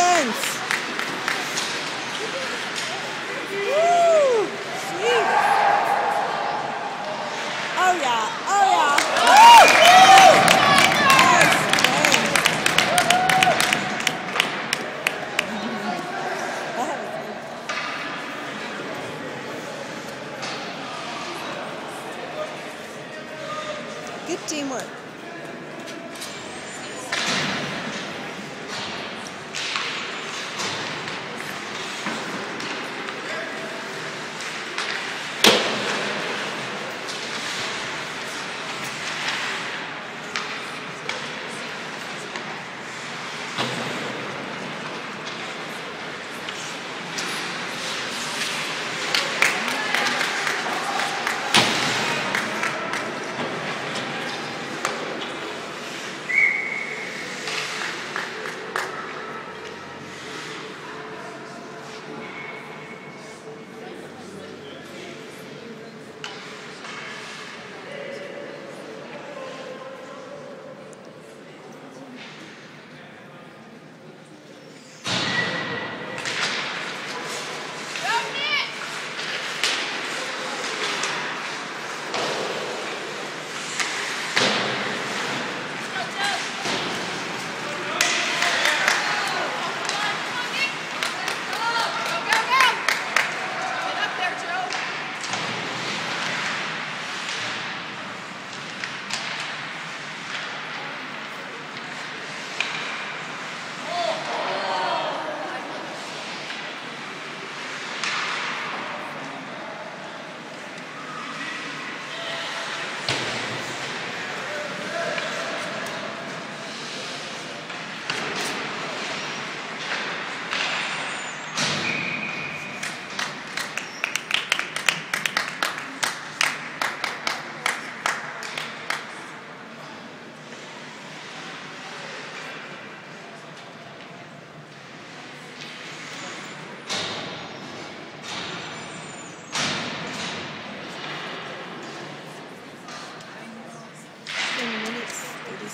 Oh yeah, oh yeah. Good teamwork.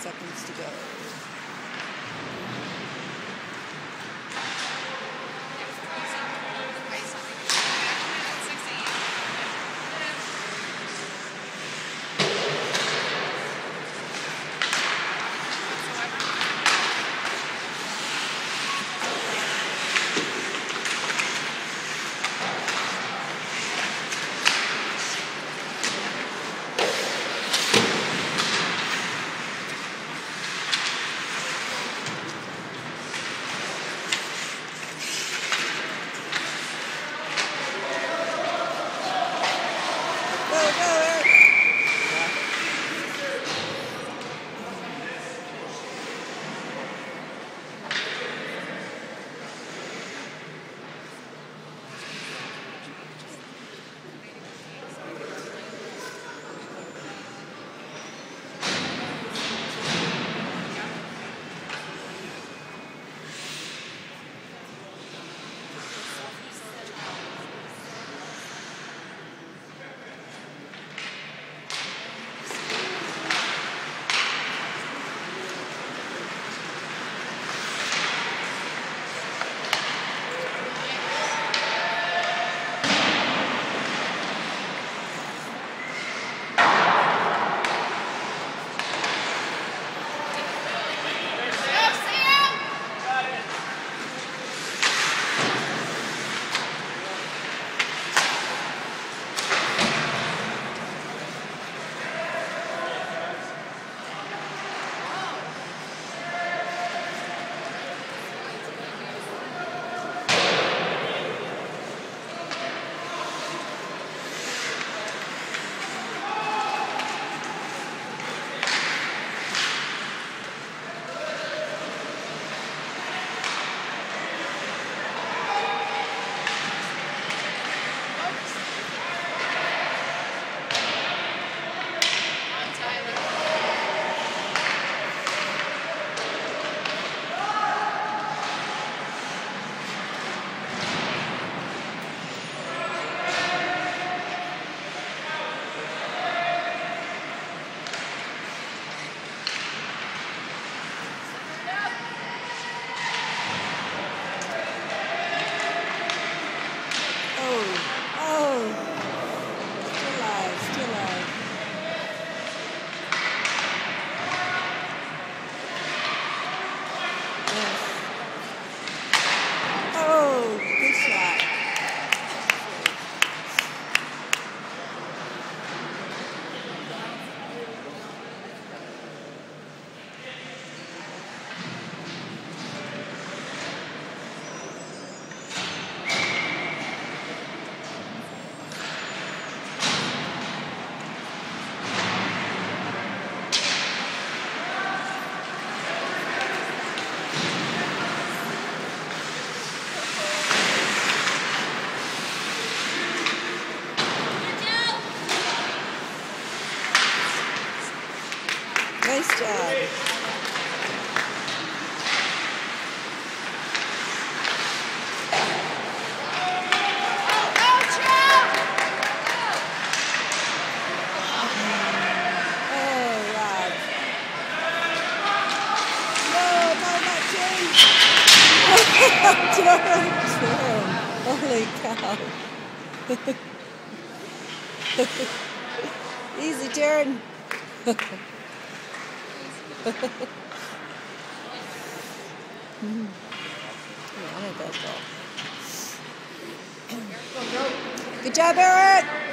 Seconds to go. job. Holy cow. Easy, Jared. mm. Yeah, I Good job, Eric.